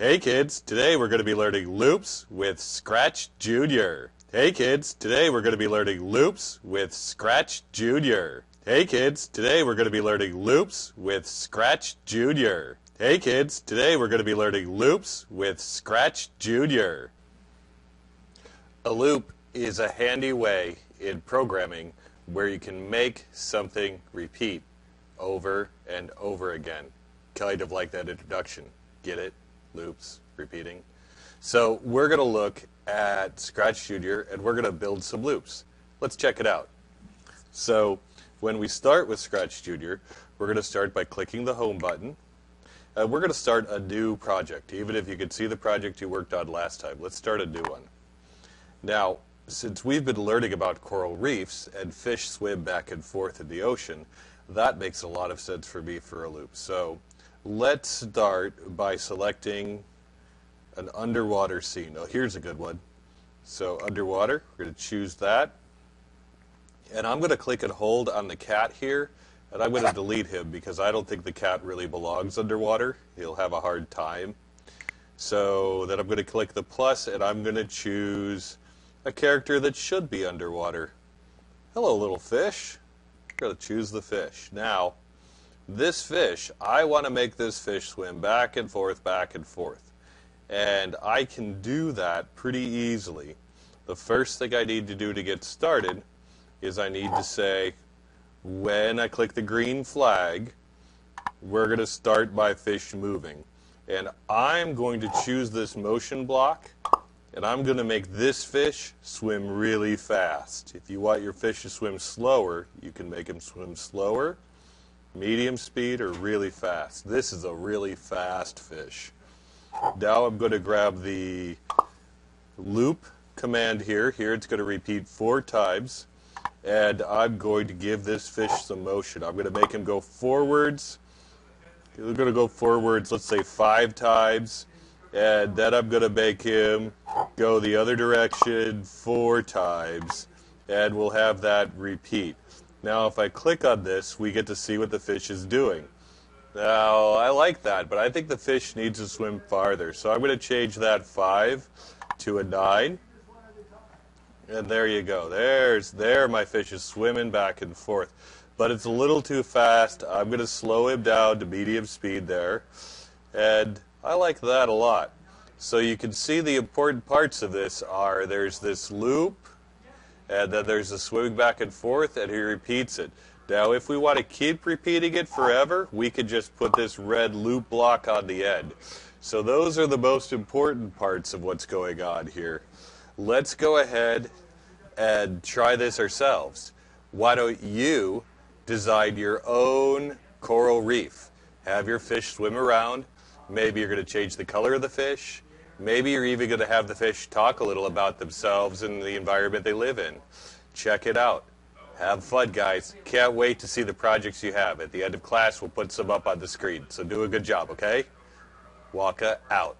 Hey kids, today we're going to be learning loops with Scratch Junior. Hey kids, today we're going to be learning loops with Scratch Junior. Hey kids, today we're going to be learning loops with Scratch Junior. Hey kids, today we're going to be learning loops with Scratch Junior. A loop is a handy way in programming where you can make something repeat over and over again. Kind of like that introduction. Get it? Loops, repeating. So we're going to look at Scratch Junior and we're going to build some loops. Let's check it out. So when we start with Scratch Junior, we're going to start by clicking the Home button. Uh, we're going to start a new project, even if you could see the project you worked on last time. Let's start a new one. Now, since we've been learning about coral reefs and fish swim back and forth in the ocean, that makes a lot of sense for me for a loop. So Let's start by selecting an underwater scene. Oh, here's a good one. So underwater, we're going to choose that. And I'm going to click and hold on the cat here, and I'm going to delete him because I don't think the cat really belongs underwater. He'll have a hard time. So then I'm going to click the plus, and I'm going to choose a character that should be underwater. Hello, little fish. I'm going to choose the fish. Now, this fish, I want to make this fish swim back and forth, back and forth. And I can do that pretty easily. The first thing I need to do to get started is I need to say, when I click the green flag, we're going to start my fish moving. And I'm going to choose this motion block, and I'm going to make this fish swim really fast. If you want your fish to swim slower, you can make him swim slower medium speed or really fast. This is a really fast fish. Now I'm going to grab the loop command here. Here it's going to repeat four times. And I'm going to give this fish some motion. I'm going to make him go forwards. We're going to go forwards, let's say five times. And then I'm going to make him go the other direction four times. And we'll have that repeat. Now if I click on this, we get to see what the fish is doing. Now, I like that, but I think the fish needs to swim farther. So I'm going to change that 5 to a 9. And there you go. There's there my fish is swimming back and forth. But it's a little too fast. I'm going to slow him down to medium speed there. And I like that a lot. So you can see the important parts of this are there's this loop Uh, and then there's a swing back and forth, and he repeats it. Now, if we want to keep repeating it forever, we could just put this red loop block on the end. So those are the most important parts of what's going on here. Let's go ahead and try this ourselves. Why don't you design your own coral reef? Have your fish swim around. Maybe you're going to change the color of the fish. Maybe you're even going to have the fish talk a little about themselves and the environment they live in. Check it out. Have fun, guys. Can't wait to see the projects you have. At the end of class, we'll put some up on the screen. So do a good job, okay? Wokka out.